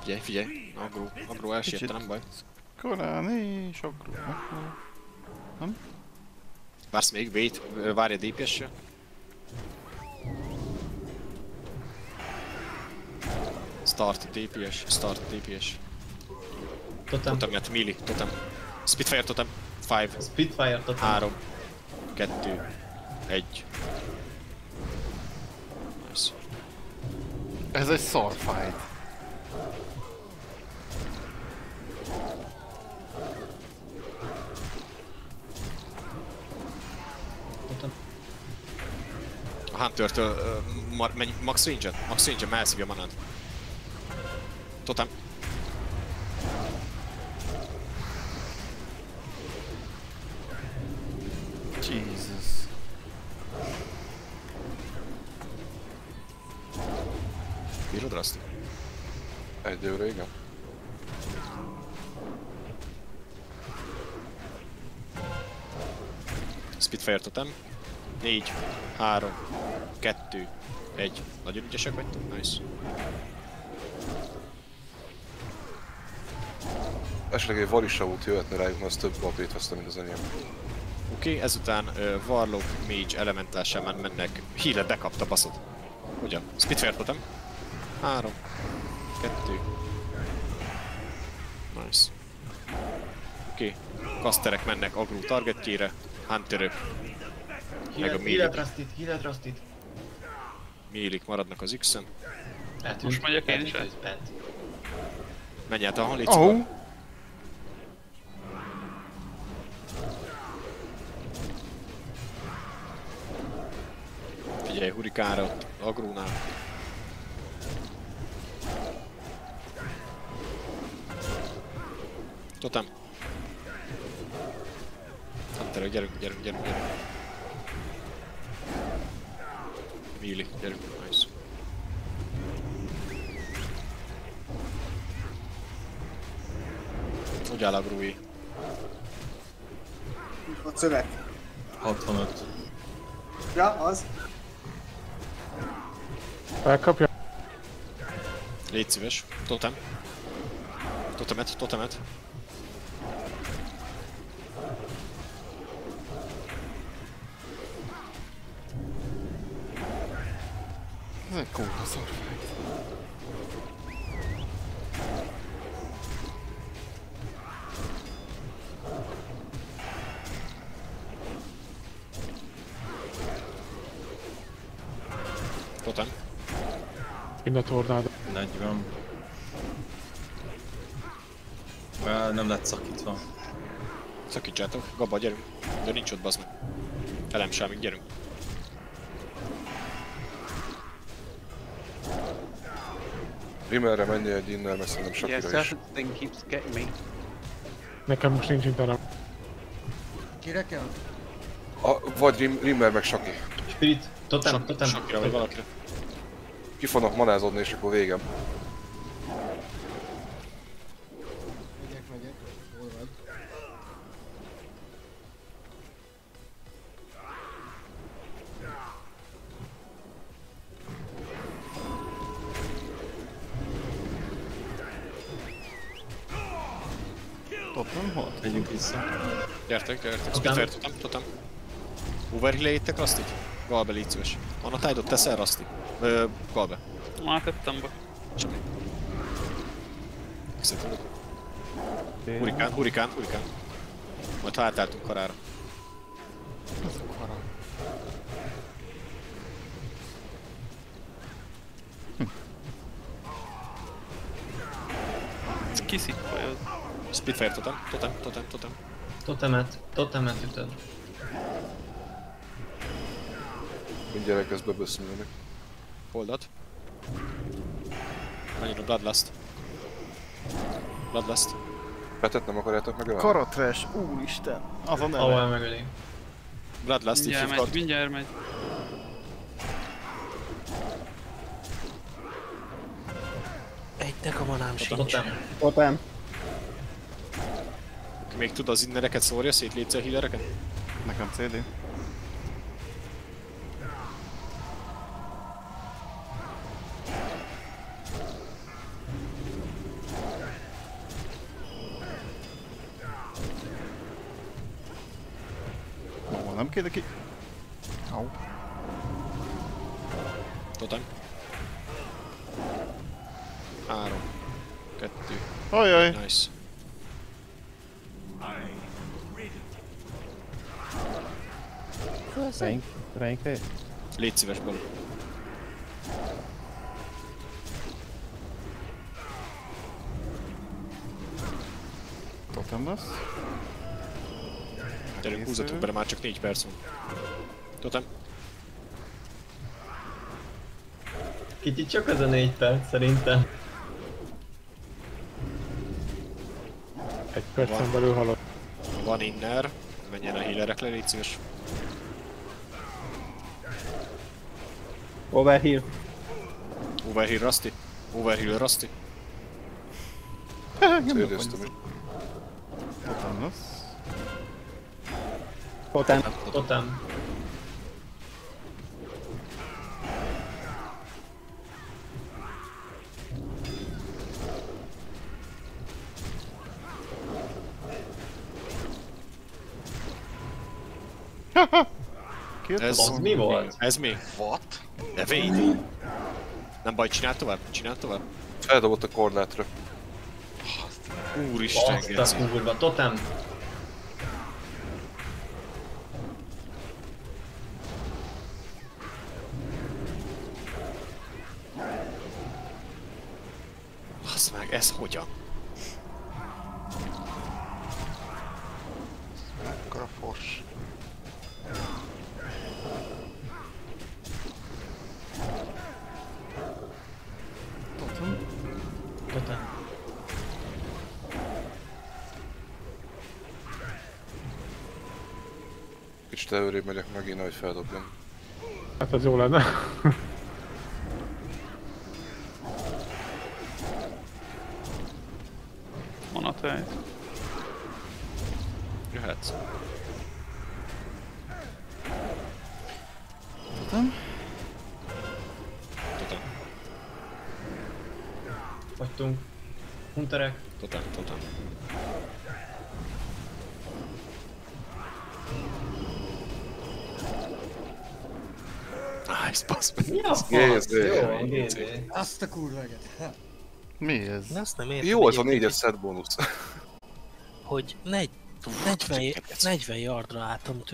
Figyelj, figyelj. Agro, agro elsiette, nem baj. Korán és agró. Vársz még, wait, várj a DPS-sel. Start DPS, start DPS. Totem. Totemet, melee, totem. Spitfire totem. 5, Spitfire totem. 3, 2, 1. Nice. Ez egy szar fight. A Hunter-től uh, menj, max range-en? Max range-en, elszívja manát. Totem. Jesus. Bírod Rusty? Egyőre igen. Spitfire totem. 4, 3, 2, 1. Nagyon ügyesek vagytok, nice. Esetleg egy Varissa út jöhetne rájuk, mert az több papírt hozta, mint az enyém. Oké, okay, ezután uh, Warlock, Mage, Elemental Shaman mennek. Healer bekapta baszod. Hogyan? Spitfire totem. 3, 2. Nice. Oké, okay. Casterek mennek agró targetjére. Hunterök, Meg a Heal- melee. Heal Rustit, mélik maradnak az X-en. Eltűnt. Most megyek én is bent. Menj át a légy Oh. Figyelj, hurikánra ott, agrónál. Totem. Hunterök, gyerünk, gyerünk, gyerünk, gyerünk. Mili, gyerünk, nice. Hogy áll agrói? A szövet. 65. Ja, az. Felkapja. Légy szíves. Totem. Totemet, totemet. Ez egy kurva szar fight. Totem. Innen a tornád. 40. Well, nem lett szakítva. Szakítsátok. Gabba, gyerünk. De nincs ott, bazd meg. Elem sámig, gyerünk. Rimmerre menjél egy innen, mert szerintem Yeah, Shakira is. thing keeps getting me. Nekem most nincs internet. Kire kell? A, vagy Rim, Rimmer meg Saki. Spirit. Totem, Sok, totem. sokra vagy valakire. Ki fognak manázodni és akkor végem. Totem hol? Megyünk vissza. Gyertek, gyertek. Spitfire, totem, totem. Overheal-eitek Rastit? Galbe, légy szíves. Anna Tide-ot teszel Rasti? Ö, Galbe. Már tettem be. Semmi. Szerintem. Hurikán, hurikán, hurikán. Majd ha átálltunk karára. Kara. Kiszikkolja az. Spitfire totem, totem, totem, totem. Totemet. Totemet ütöd. Mindjárt elkezd beböszmülni. Holdat. Menjünk a Bloodlust. Bloodlust. Petet nem akarjátok megölni? Karatrash, úristen. Az a neve. Ahol megöli. Bloodlust, if Mindjárt you've megy, got... mindjárt megy. Egy dekamanám Totem. Totem. Ki még tud az innereket szórja szét, légy a healereket? Nekem CD. Ó, nem kéne ki... Au. Totem. Három. Kettő. Ajaj. Nice. Reink, reink, reink. Légy szíves, Balú. Totem lesz. Gyerünk, húzatok bele, már csak 4 perc van. Totem. Kicsit csak az a négy perc szerintem. Egy percen belül halott. Van inner. Menjen a healerek le, légy szíves. Overheal. Overheal Rusty. Overheal Rusty. Szédeztem is. Totem lesz. Totem. Totem. Ez- Az mi volt? Ez mi? What? Véd. Nem baj, csinál tovább? Csinál tovább? Feldobott a korlátra. Úristen, Azt a kurva. Totem. Basz meg, ez hogyan? Kicsit előrébb megyek megint, hogy feldobjam. Hát az jó lenne. Van a tej. Jöhetsz. Totem. Totem, Vagytunk. Hunterek. totem, totem. Nice, basz meg. Mi a fasz? Jó, GZ. Azt a kurva eget. Mi ez? Én azt nem értem. Jó az a négyes set bónusz. Hogy negy, 40, 40 yardra álltam tőle,